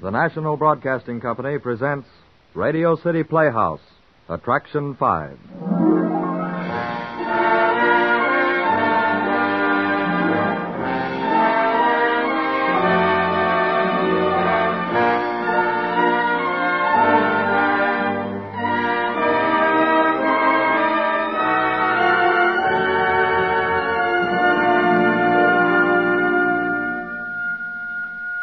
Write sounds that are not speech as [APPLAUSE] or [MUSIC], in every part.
the National Broadcasting Company presents Radio City Playhouse, Attraction 5.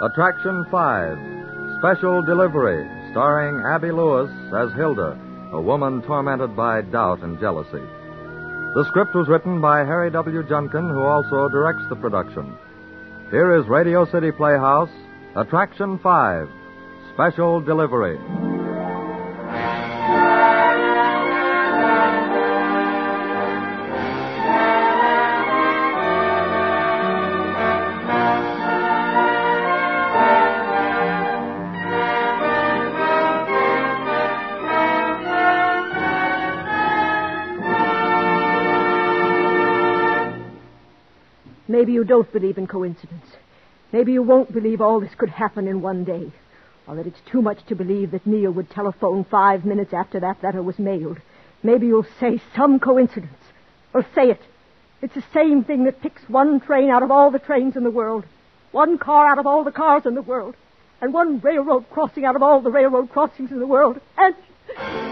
Attraction 5, Special Delivery, starring Abby Lewis as Hilda, a woman tormented by doubt and jealousy. The script was written by Harry W. Junkin, who also directs the production. Here is Radio City Playhouse, Attraction 5, Special Delivery. Don't believe in coincidence. Maybe you won't believe all this could happen in one day. Or that it's too much to believe that Neil would telephone five minutes after that letter was mailed. Maybe you'll say some coincidence. Well, say it. It's the same thing that picks one train out of all the trains in the world, one car out of all the cars in the world, and one railroad crossing out of all the railroad crossings in the world. And.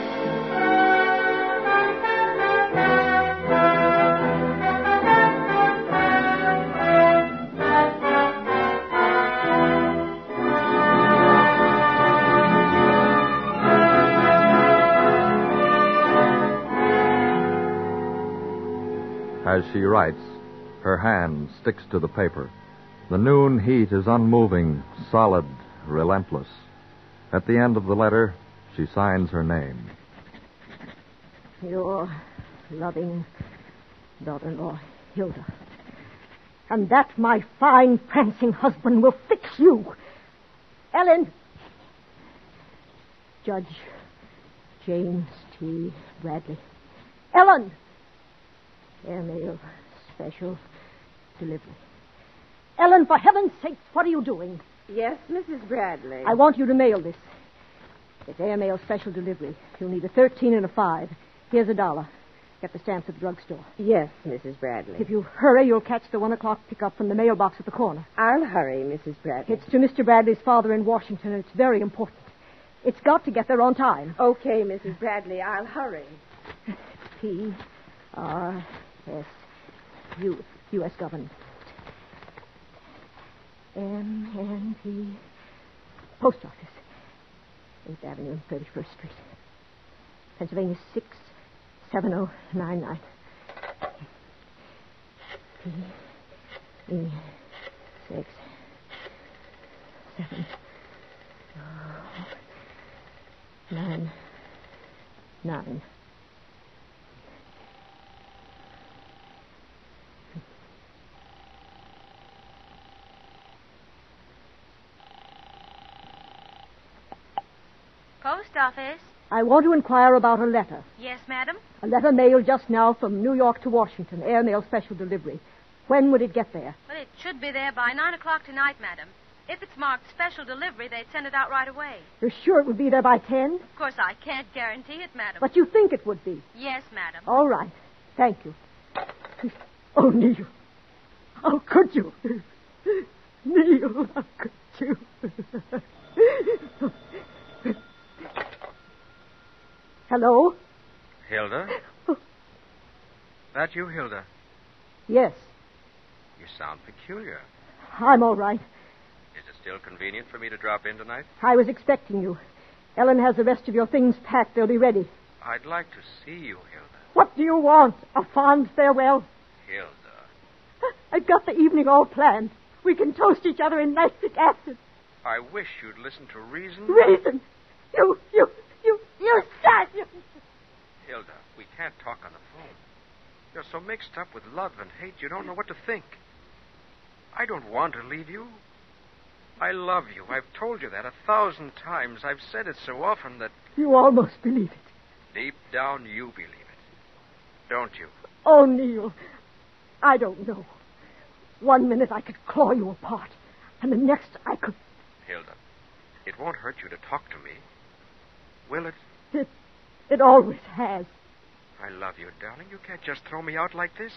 As she writes, her hand sticks to the paper. The noon heat is unmoving, solid, relentless. At the end of the letter, she signs her name. Your loving daughter in law, Hilda. And that my fine, prancing husband will fix you. Ellen. Judge James T. Bradley. Ellen! Airmail special delivery. Ellen, for heaven's sake, what are you doing? Yes, Mrs. Bradley. I want you to mail this. It's airmail special delivery. You'll need a 13 and a 5. Here's a dollar. Get the stamps at the drugstore. Yes, Mrs. Bradley. If you hurry, you'll catch the one o'clock pickup from the mailbox at the corner. I'll hurry, Mrs. Bradley. It's to Mr. Bradley's father in Washington, and it's very important. It's got to get there on time. Okay, Mrs. Bradley, I'll hurry. P R S U U.S. government. M N P Post Office. 8th Avenue and 31st Street. Pennsylvania 67099. P E 6 7 9 9. Post office. I want to inquire about a letter. Yes, madam. A letter mailed just now from New York to Washington, airmail special delivery. When would it get there? Well, it should be there by nine o'clock tonight, madam. If it's marked special delivery, they'd send it out right away. You're sure it would be there by ten? Of course, I can't guarantee it, madam. But you think it would be. Yes, madam. All right. Thank you. [LAUGHS] Oh, Neil. How could you? [LAUGHS] Neil, how could you? [LAUGHS] Hello? Hilda? That you, Hilda? Yes, You sound peculiar. I'm all right. Is it still convenient for me to drop in tonight? I was expecting you. Ellen has the rest of your things packed. They'll be ready. I'd like to see you, Hilda. What do you want? A fond farewell? Hilda, [LAUGHS] I've got the evening all planned. We can toast each other in nitric acid. I wish you'd listen to reason. Reason. You, you, you, you son! You... Hilda, we can't talk on the phone. You're so mixed up with love and hate, you don't know what to think. I don't want to leave you. I love you. I've told you that a thousand times. I've said it so often that You almost believe it. deep down you believe it. Don't you? Oh, Neil, I don't know. One minute I could claw you apart, and the next I could. Hilda, It won't hurt you to talk to me. Will it? It, it always has. I love you, darling. You can't just throw me out like this.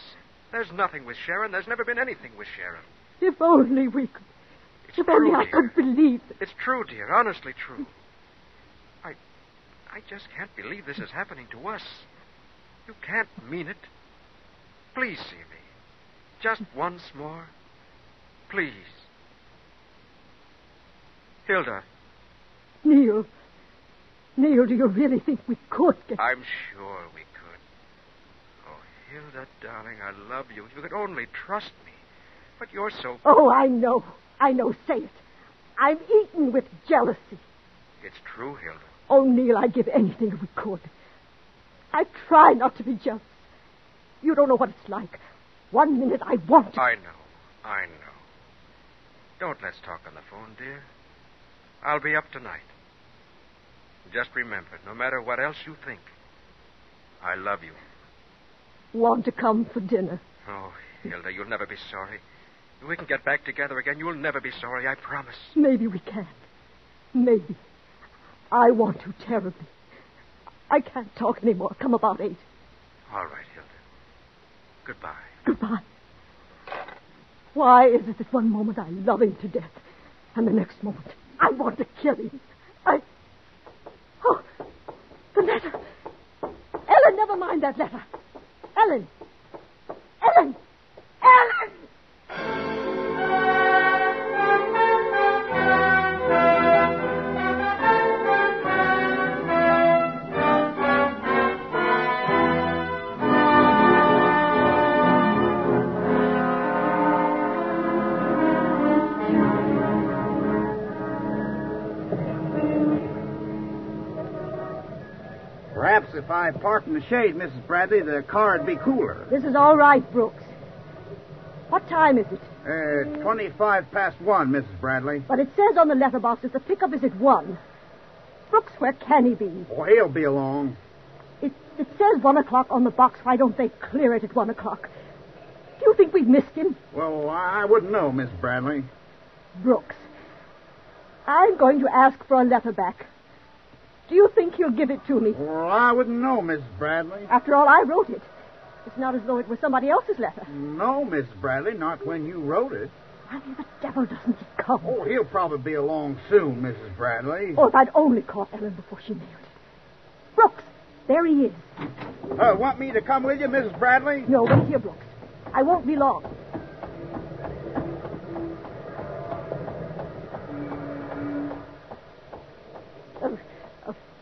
There's nothing with Sharon. There's never been anything with Sharon. If only we could. It's If true, only I dear. could believe it. It's true, dear. Honestly true. I, I just can't believe this is happening to us. You can't mean it. Please see me. Just once more. Please. Hilda, Neil. Neil, do you really think we could get. I'm sure we could. Hilda, darling, I love you. If you could only trust me. But you're so. Oh, I know. I know. Say it. I'm eaten with jealousy. It's true, Hilda. Oh, Neil, I'd give anything if we could. I try not to be jealous. You don't know what it's like. One minute I want to. I know. I know. Don't let's talk on the phone, dear. I'll be up tonight. Just remember, no matter what else you think, I love you. Want to come for dinner. Oh, Hilda, you'll never be sorry. If we can get back together again, you'll never be sorry, I promise. Maybe we can. Maybe. I want to terribly. I can't talk anymore. Come about eight. All right, Hilda. Goodbye. Goodbye. Why is it that one moment I love him to death, and the next moment I want to kill him? I. Oh, the letter. Ellen, never mind that letter. Ellen. Ellen. I parked in the shade, Mrs. Bradley, the car'd be cooler. This is all right, Brooks. What time is it? Uh, 25 past one, Mrs. Bradley. But it says on the letterbox that the pickup is at one. Brooks, where can he be? Oh, he'll be along. It, it says one o'clock on the box. Why don't they clear it at one o'clock? Do you think we've missed him? Well, I I wouldn't know, Miss Bradley. Brooks, I'm going to ask for a letter back. Do you think he'll give it to me? Well, I wouldn't know, Miss Bradley. After all, I wrote it. It's not as though it was somebody else's letter. No, Miss Bradley, not when you wrote it. Why the devil doesn't he come? Oh, he'll probably be along soon, Mrs. Bradley. Oh, if I'd only caught Ellen before she mailed it. Brooks, there he is. Uh, want me to come with you, Mrs. Bradley? No, wait here, Brooks. I won't be long. Uh,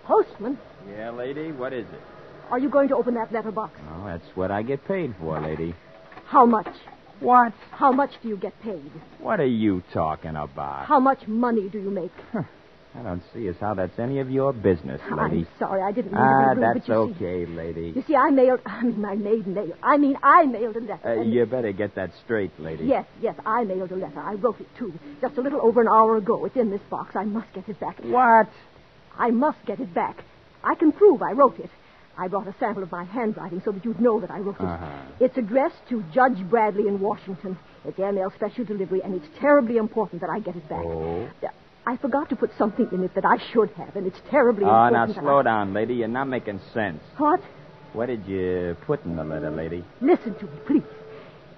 postman, Yeah, lady, what is it? are you going to open that letter box? Oh, that's what I get paid for, lady. How much? What? How much do you get paid? What are you talking about? How much money do you make? I don't see as how that's any of your business, lady. I'm sorry, I didn't mean Ah, to be rude, that's but you see, okay, lady. you see, I mailed. [LAUGHS] I mean, I made mail. I mean, I mailed a letter. Uh, you better get that straight, lady. Yes, yes, I mailed a letter. I wrote it too, just a little over an hour ago. It's in this box. I must get it back. What? I must get it back. I can prove I wrote it. I brought a sample of my handwriting so that you'd know that I wrote it. Uh-huh. It's addressed to Judge Bradley in Washington. It's airmail special delivery, and it's terribly important that I get it back. Oh. I forgot to put something in it that I should have, and it's terribly Oh, important. now slow I... down, lady. You're not making sense. What? What did you put in the letter, lady? Listen to me, please.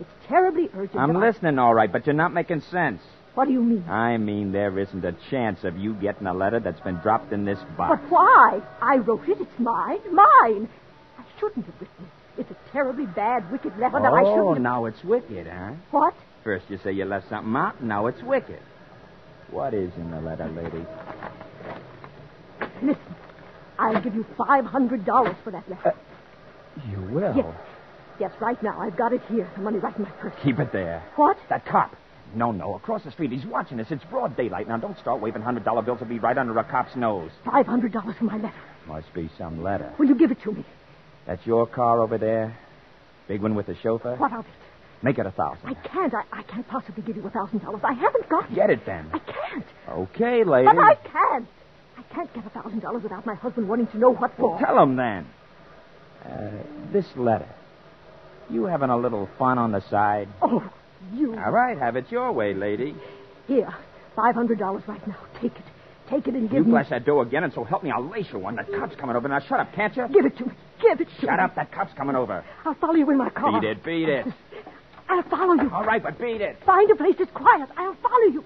It's terribly urgent. I'm that I- listening, all right, but you're not making sense. What do you mean? I mean, there isn't a chance of you getting a letter that's been dropped in this box. But why? I wrote it. It's mine. Mine. I shouldn't have written it. It's a terribly bad, wicked letter that I Oh, shouldn't have... now it's wicked, huh? What? First you say you left something out, and now it's wicked. What is in the letter, lady? Listen. I'll give you $500 for that letter. Uh, you will. Yes. Yes, right now. I've got it here. The money right in my purse. Keep it there. What? That cop. No, no, across the street. He's watching us. It's broad daylight. Now, don't start waving $100 bills. It'll be right under a cop's nose. $500 for my letter. Must be some letter. Will you give it to me? That's your car over there? Big one with the chauffeur? What of it? Make it a thousand. I can't. I, I can't possibly give you a $1,000. I haven't got it. Get it then. I can't. Okay, lady. But I can't. I can't get a $1,000 without my husband wanting to know what for. Tell him then. Uh, this letter. You having a little fun on the side? Oh, you. All right, have it your way, lady. Here, $500 right now. Take it. Take it and give You me. flash that door again, and so help me, I'll lace you one. That cop's coming over. Now shut up, can't you? Give it to me. Give it to me. Shut up, that cop's coming over. I'll follow you in my car. Beat it, beat it. I'll follow you. All right, but beat it. Find a place that's quiet. I'll follow you.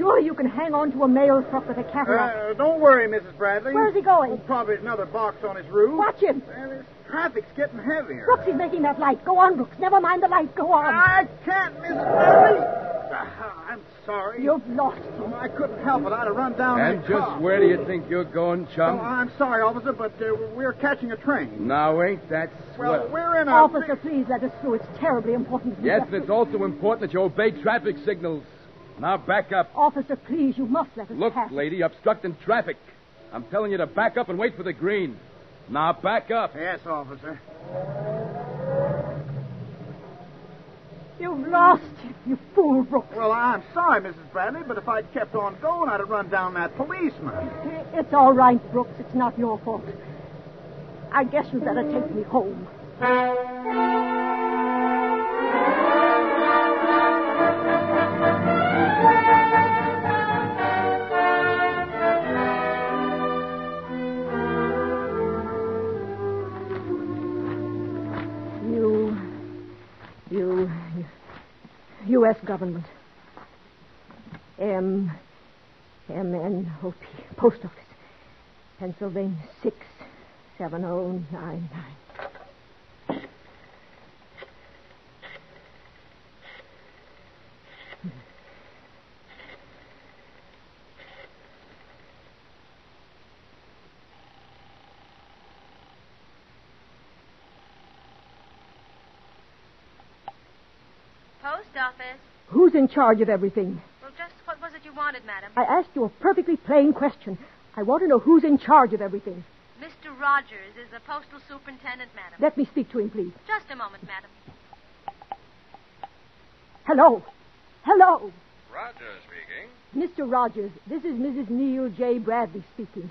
Surely you can hang on to a mail truck with a Cadillac. Uh, don't worry, Mrs. Bradley. Where's he going? Oh, probably another box on his roof. Watch him. Uh, this traffic's getting heavier. Brooks, he's making that light. Go on, Brooks. Never mind the light. Go on. I can't, Mrs. Bradley. Ah, I'm sorry. You've lost him. Oh, I couldn't help it. I'd have run down And that just car. where do you think you're going, Oh, chum? I'm sorry, officer, but uh, we're catching a train. Now, ain't that swell? Well, we're in a... Officer, please let us through. It's terribly important. Yes, and it's also important that you obey traffic signals. Now back up. Officer, please, you must let us Look, pass. lady, obstructing traffic. I'm telling you to back up and wait for the green. Now back up. Yes, officer. You've lost him, you fool, Brooks. Well, I'm sorry, Mrs. Bradley, but if I'd kept on going, I'd have run down that policeman. It's all right, Brooks. It's not your fault. I guess you'd better take me home. U.S. government. M. M N O P. Post Office. Pennsylvania 67099. Office. Who's in charge of everything? Well, just what was it you wanted, madam? I asked you a perfectly plain question. I want to know who's in charge of everything. Mr. Rogers is the postal superintendent, madam. Let me speak to him, please. Just a moment, madam. Hello. Hello. Roger speaking. Mr. Rogers, this is Mrs. Neil J. Bradley speaking.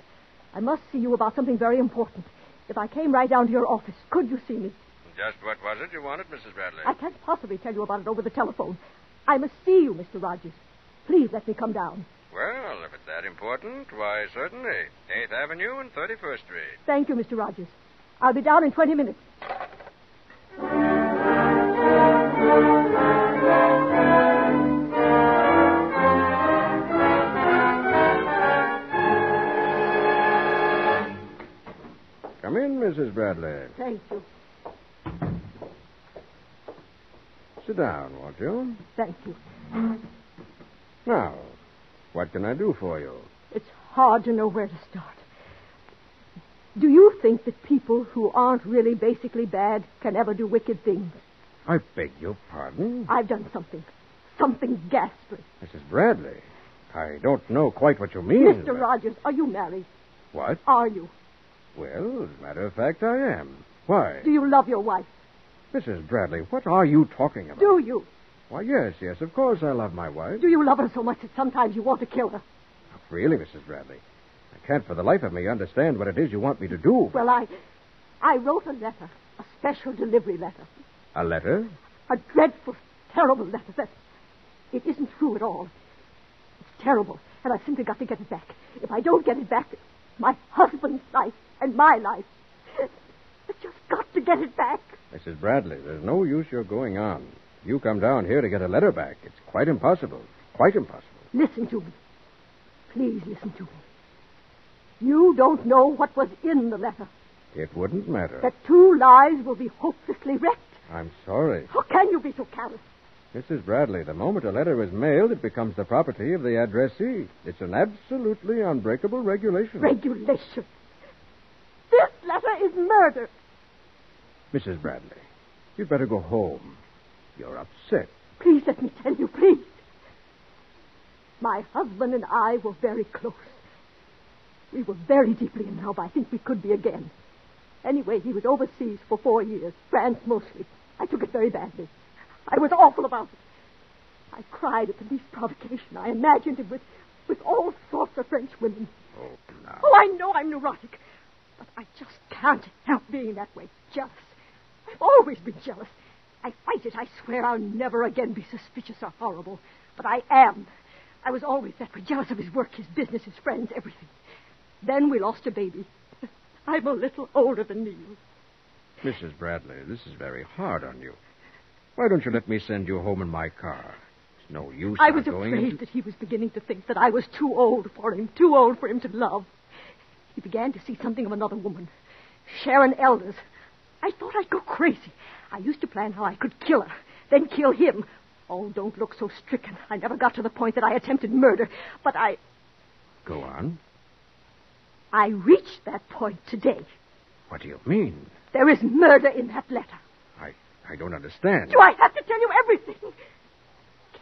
I must see you about something very important. If I came right down to your office, could you see me? Just what was it you wanted, Mrs. Bradley? I can't possibly tell you about it over the telephone. I must see you, Mr. Rogers. Please let me come down. Well, if it's that important, why, certainly. 8th Avenue and 31st Street. Thank you, Mr. Rogers. I'll be down in 20 minutes. Come in, Mrs. Bradley. Thank you. Sit down, won't you? Thank you. Now, what can I do for you? It's hard to know where to start. Do you think that people who aren't really basically bad can ever do wicked things? I beg your pardon? I've done something. Something ghastly. Mrs. Bradley, I don't know quite what you mean. Mr. but- Rogers, are you married? What? Are you? Well, as a matter of fact, I am. Why? Do you love your wife? Mrs. Bradley, what are you talking about? Do you? Why, yes, yes, of course I love my wife. Do you love her so much that sometimes you want to kill her? Not Really, Mrs. Bradley? I can't for the life of me understand what it is you want me to do. Well, I I wrote a letter, a special delivery letter. A letter? A dreadful, terrible letter that it isn't true at all. It's terrible, and I've simply got to get it back. If I don't get it back, my husband's life and my life. I've just got to get it back. Mrs. Bradley, there's no use your going on. You come down here to get a letter back. It's quite impossible. Quite impossible. Listen to me. Please listen to me. You don't know what was in the letter. It wouldn't matter. That two lives will be hopelessly wrecked. I'm sorry. How can you be so callous? Mrs. Bradley, the moment a letter is mailed, it becomes the property of the addressee. It's an absolutely unbreakable regulation. Regulation. This letter is murder. Mrs. Bradley, you'd better go home. You're upset. Please let me tell you, please. My husband and I were very close. We were very deeply in love. I think we could be again. Anyway, he was overseas for four years, France mostly. I took it very badly. I was awful about it. I cried at the least provocation. I imagined him with, with all sorts of French women. Oh, now. Oh, I know I'm neurotic. But I just can't help being that way. Just. Always been jealous. I fight it. I swear I'll never again be suspicious or horrible. But I am. I was always that way, jealous of his work, his business, his friends, everything. Then we lost a baby. [LAUGHS] I'm a little older than Neil. Mrs. Bradley, this is very hard on you. Why don't you let me send you home in my car? It's no use. I was afraid into... that he was beginning to think that I was too old for him, too old for him to love. He began to see something of another woman, Sharon Elders. I thought I'd go crazy. I used to plan how I could kill her, then kill him. Oh, don't look so stricken. I never got to the point that I attempted murder, but I. Go on. I reached that point today. What do you mean? There is murder in that letter. I, I don't understand. Do I have to tell you everything?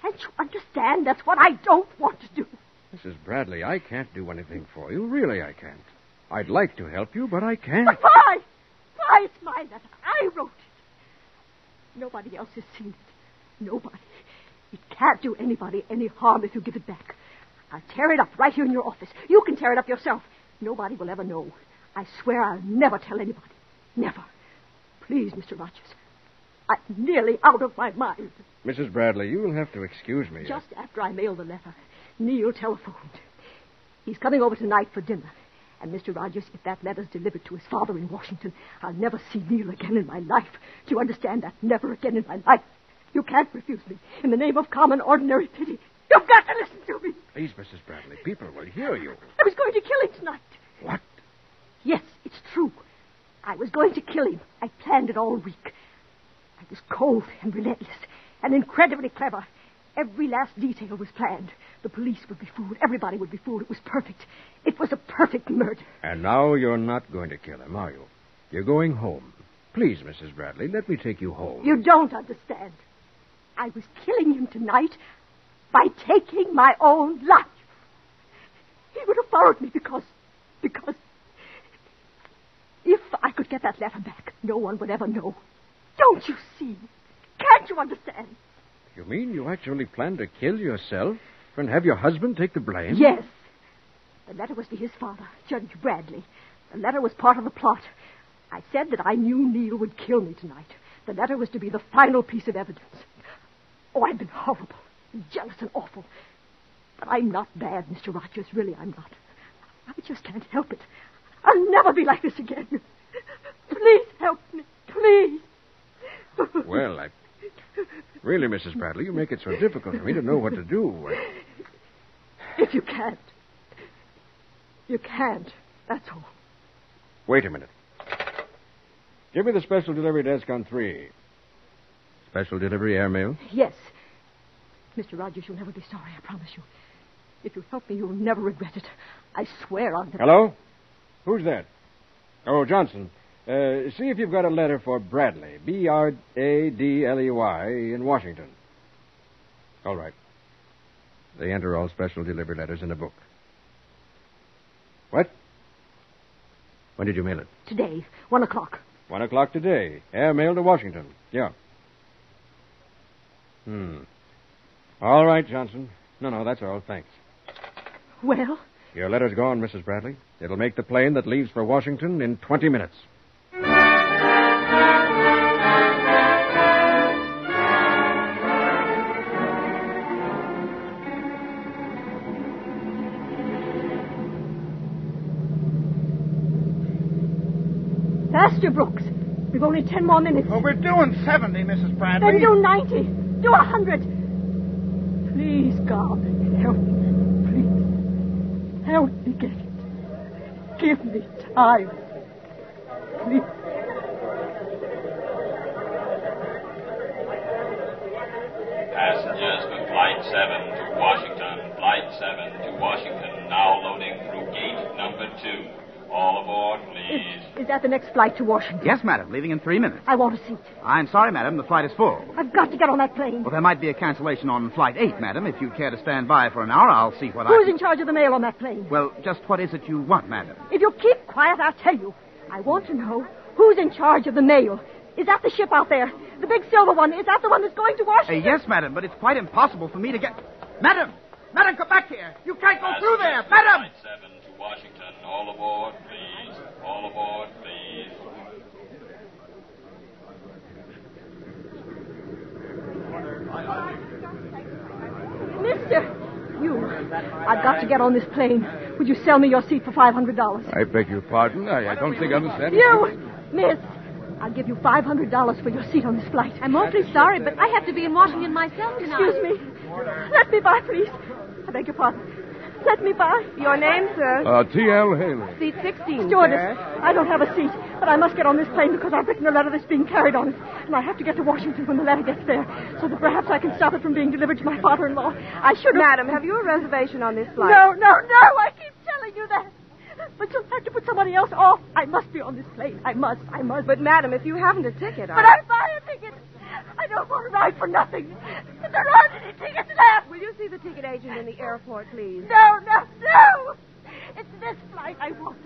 Can't you understand? That's what I don't want to do. Mrs. Bradley, I can't do anything for you. Really, I can't. I'd like to help you, but I can't. But why? It's my letter. I wrote it. Nobody else has seen it. Nobody. It can't do anybody any harm if you give it back. I'll tear it up right here in your office. You can tear it up yourself. Nobody will ever know. I swear I'll never tell anybody. Never. Please, Mr. Rogers. I'm nearly out of my mind. Mrs. Bradley, you'll have to excuse me. Just after I mailed the letter, Neil telephoned. He's coming over tonight for dinner. And, Mr. Rogers, if that letter's delivered to his father in Washington, I'll never see Neil again in my life. Do you understand that? Never again in my life. You can't refuse me. In the name of common, ordinary pity. You've got to listen to me. Please, Mrs. Bradley, people will hear you. I was going to kill him tonight. What? Yes, it's true. I was going to kill him. I planned it all week. I was cold and relentless and incredibly clever. Every last detail was planned. The police would be fooled. Everybody would be fooled. It was perfect. It was a perfect murder. And now you're not going to kill him, are you? You're going home. Please, Mrs. Bradley, let me take you home. You don't understand. I was killing him tonight by taking my own life. He would have followed me because, because if I could get that letter back, no one would ever know. Don't you see? Can't you understand? You mean you actually planned to kill yourself and have your husband take the blame? Yes. The letter was to his father, Judge Bradley. The letter was part of the plot. I said that I knew Neil would kill me tonight. The letter was to be the final piece of evidence. Oh, I've been horrible, jealous, and awful. But I'm not bad, Mr. Rogers. Really, I'm not. I just can't help it. I'll never be like this again. Please help me. Please. Well, I. Really, Mrs. Bradley, you make it so difficult for me to know what to do. [LAUGHS] If you can't. You can't. That's all. Wait a minute. Give me the special delivery desk on three. Special delivery airmail? Yes. Mr. Rogers, you'll never be sorry, I promise you. If you help me, you'll never regret it. I swear I'll never. Hello? Who's that? Oh, Johnson. Uh, see if you've got a letter for Bradley. B R A D L E Y in Washington. All right. They enter all special delivery letters in a book. What? When did you mail it? Today, one o'clock. One o'clock today. Airmail to Washington. Yeah. Hmm. All right, Johnson. No, no, that's all. Thanks. Well? Your letter's gone, Mrs. Bradley. It'll make the plane that leaves for Washington in 20 minutes. Faster, Brooks. We've only ten more minutes. Well, we're doing 70, Mrs. Bradley. Then do 90. Do a 100. Please, God, help me. Please. Help me get it. Give me time. Please. Passengers for Flight 7 to Washington. Flight 7 to Washington. Now loading through gate number 2. All aboard, please. Is, is that the next flight to Washington? Yes, madam. Leaving in three minutes. I want a seat. I'm sorry, madam. The flight is full. I've got to get on that plane. Well, there might be a cancellation on Flight 8, madam. If you care to stand by for an hour, I'll see what I Who's can... in charge of the mail on that plane? Well, just what is it you want, madam? If you keep quiet, I'll tell you. I want to know who's in charge of the mail. Is that the ship out there? The big silver one? Is that the one that's going to Uh, Washington? yes, madam, but it's quite impossible for me to get... Madam! Madam, come back here! You can't go through there! Madam! Washington. All aboard, please. All aboard, please. Mister, you. I've got to get on this plane. Would you sell me your seat for $500? I beg your pardon. I, I don't think I understand. You! Miss, I'll give you $500 for your seat on this flight. I'm awfully sorry, but I have to be in Washington myself tonight. Excuse me. Let me by, please. I beg your pardon. Let me by. Your name, sir? Uh, T.L. Haley. Seat 16, Stewardess. I don't have a seat, but I must get on this plane because I've written a letter that's being carried on it. And I have to get to Washington when the letter gets there, so that perhaps I can stop it from being delivered to my father-in-law. I should have... Madam, have you a reservation on this flight? No, no, no! I keep telling you that. But you'll have to put somebody else off. I must be on this plane. I must. I must. But, madam, if you haven't a ticket, But I'll buy a ticket. I don't want to ride for nothing. But There aren't any tickets left. Will you see the ticket agent in the airport, please? No, no, no! It's this flight I want.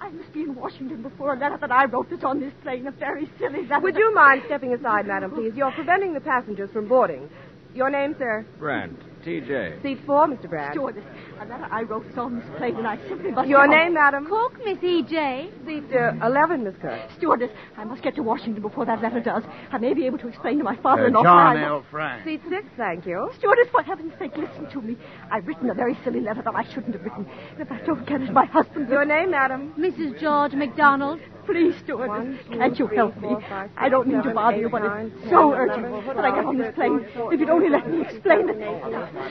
I must be in Washington before a letter that I wrote that's on this plane. A very silly letter. Would you mind stepping aside, madam, please? You're preventing the passengers from boarding. Your name, sir? Brand. T.J. Seat four, Mr. Bragg. Stewardess, a letter I wrote is on this plane, and I simply must. Your get on. name, madam? Cook, Miss E.J. Seat uh, 11, Miss Kirk. Stewardess, I must get to Washington before that letter does. I may be able to explain to my Uh, father-in-law. John why I- L. Frank. Seat six, thank you. Stewardess, for heaven's sake, listen to me. I've written a very silly letter that I shouldn't have written. If I don't get it, my husband. Your name, madam? Mrs. George McDonald. Please, stewardess, One, two, can't you three, help me? four, five, I don't mean to bother eight, you, but it's ten, so eleven, urgent that I get on this plane. If you'd only let me explain it.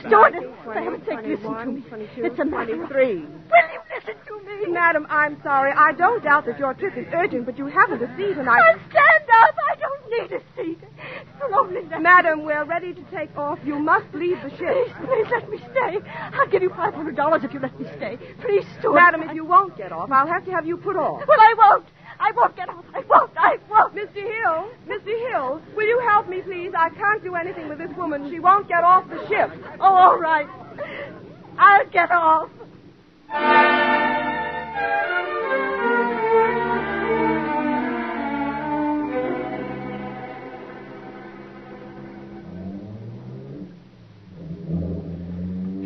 Stewardess, for heaven's sake, listen to me. It's a matter of... Will you listen to me? Madam, I'm sorry. I don't doubt that your trip is urgent, but you haven't a seat, and I. I'll stand up. I don't need a seat. Only let Madam, we're ready to take off. You must leave the ship. Please, please let me stay. I'll give you $500 if you let me stay. Please, stewardess. Madam, if you won't get off, I'll have to have you put off. Well, I won't. I won't get off. I won't. I won't. Mr. Hill, Mr. Hill, will you help me, please? I can't do anything with this woman. She won't get off the ship. Oh, all right. I'll get off.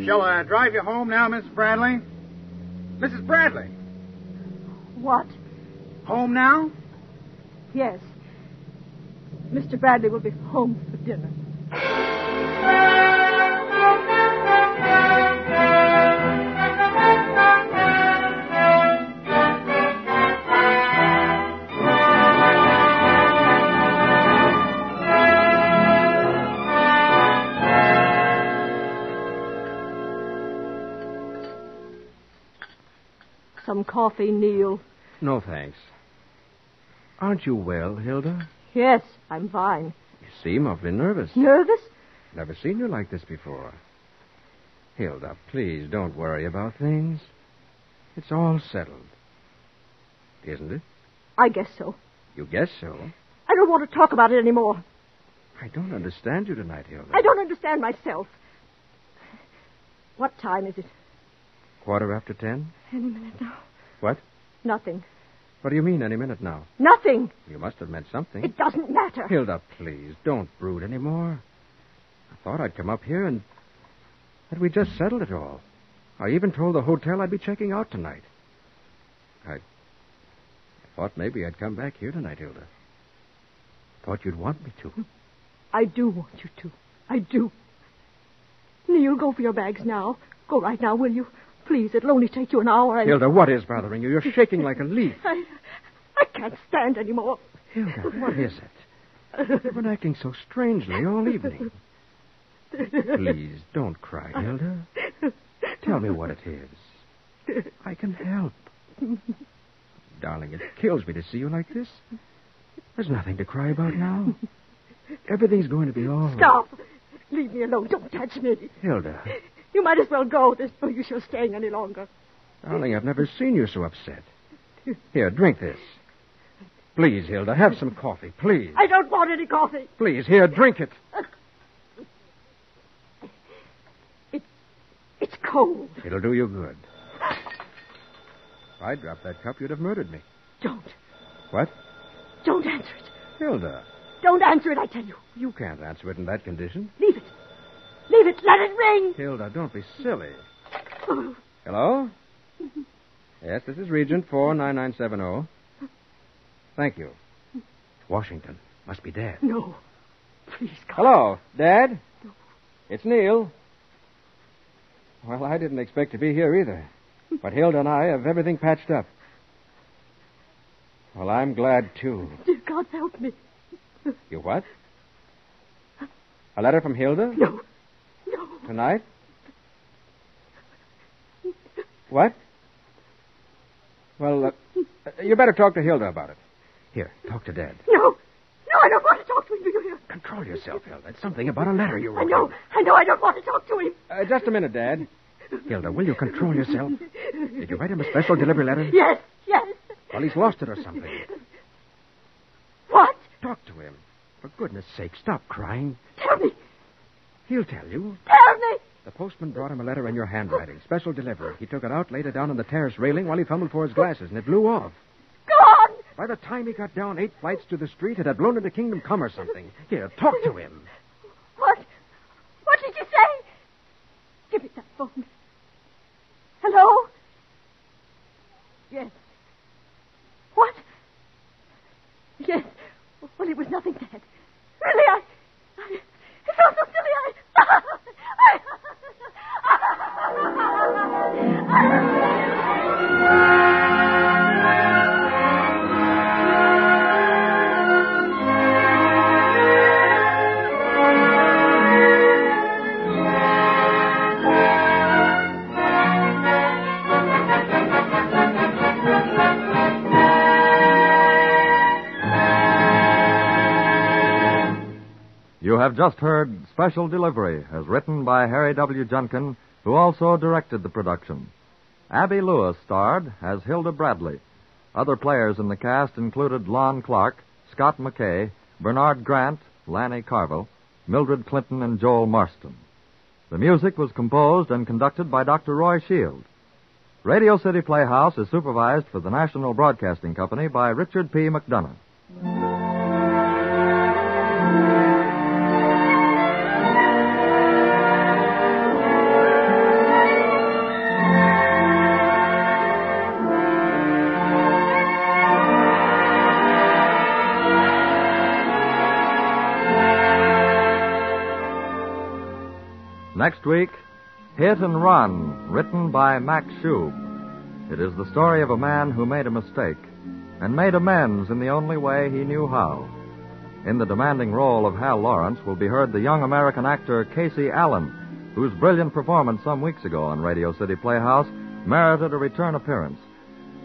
Shall I drive you home now, Mrs. Bradley? Mrs. Bradley, What? Home now? Yes. Mr. Bradley will be home for dinner. Some coffee, Neil. No, thanks. Aren't you well, Hilda? Yes, I'm fine. You seem awfully nervous. Nervous? Never seen you like this before. Hilda, please don't worry about things. It's all settled. Isn't it? I guess so. You guess so. I don't want to talk about it anymore. I don't understand you tonight, Hilda. I don't understand myself. What time is it? Quarter after ten? Any minute now. What? Nothing. What do you mean, any minute now? Nothing. You must have meant something. It doesn't matter. Hilda, please, don't brood any more. I thought I'd come up here and that we'd just settled it all. I even told the hotel I'd be checking out tonight. I, I thought maybe I'd come back here tonight, Hilda. Thought you'd want me to. I do want you to. I do. Neil, go for your bags now. Go right now, will you? Please, it'll only take you an hour. Hilda, what is bothering you? You're [LAUGHS] shaking like a leaf. I, I can't stand anymore. Hilda, what is it? You've been acting so strangely all evening. Please, don't cry, Hilda. Tell me what it is. I can help. Darling, it kills me to see you like this. There's nothing to cry about now. Everything's going to be all right. Stop. Leave me alone. Don't touch me. Hilda, You might as well go. There's no use your staying any longer. darling, I've never seen you so upset. Here, drink this. Please, Hilda, have some coffee, please. I don't want any coffee. Please, here, drink it. It, it's cold. It'll do you good. If I dropped that cup, you'd have murdered me. Don't. What? Don't answer it. Hilda, Don't answer it, I tell you. you can't answer it in that condition. Leave it. Leave it. Let it ring. Hilda, don't be silly. Oh, Hello? Yes, this is Regent 49970. Thank you. Washington. Must be Dad. no. Please, come. Hello, Dad? No. It's Neil. Well, I didn't expect to be here either. But Hilda and I have everything patched up. Well, I'm glad, too. Dear God, help me. You what? A letter from Hilda? No. No. Tonight? What? Well, uh, you better talk to Hilda about it. Here, talk to Dad. No. No, I don't want to talk to him. Do you hear? Control yourself, Hilda. It's something about a letter you wrote. I know. I know. I don't want to talk to him. Uh, just a minute, Dad. Hilda, will you control yourself? Did you write him a special delivery letter? Yes. Yes. Well, he's lost it or something. What? Talk to him. For goodness sake, stop crying. Tell me. He'll tell you. Tell me. The postman brought him a letter in your handwriting. Special delivery. He took it out, laid it down on the terrace railing while he fumbled for his glasses, and it blew off. Gone. By the time he got down eight flights to the street, it had blown into Kingdom Come or something. Here, talk to him. What? What did you say? Give me that phone. Hello? Yes. What? Yes. Well, it was nothing, Dad. Really, I. I it felt so just heard Special Delivery, as written by Harry W. Junkin, who also directed the production. Abby Lewis starred as Hilda Bradley. Other players in the cast included Lon Clark, Scott McKay, Bernard Grant, Lanny Carville, Mildred Clinton, and Joel Marston. The music was composed and conducted by Dr. Roy Shield. Radio City Playhouse is supervised for the National Broadcasting Company by Richard P. McDonagh. Next week, Hit and Run, written by Max Schub. It is the story of a man who made a mistake and made amends in the only way he knew how. In the demanding role of Hal Lawrence will be heard the young American actor Casey Allen, whose brilliant performance some weeks ago on Radio City Playhouse merited a return appearance.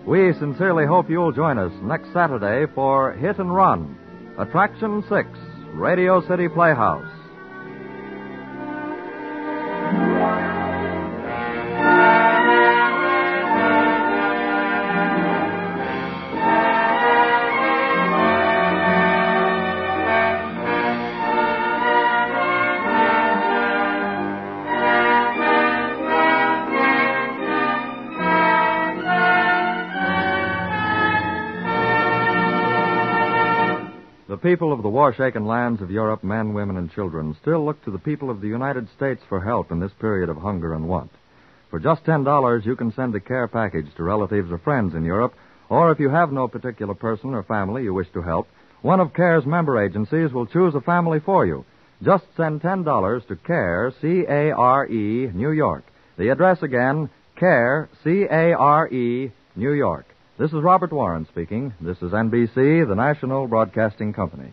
We sincerely hope you'll join us next Saturday for Hit and Run, Attraction 6, Radio City Playhouse. People of the war shaken lands of Europe, men, women, and children, still look to the people of the United States for help in this period of hunger and want. For just $10, you can send a care package to relatives or friends in Europe, or if you have no particular person or family you wish to help, one of CARE's member agencies will choose a family for you. Just send $10 to CARE, C A R E, New York. The address again, CARE, C A R E, New York. This is Robert Warren speaking. This is NBC, the National Broadcasting Company.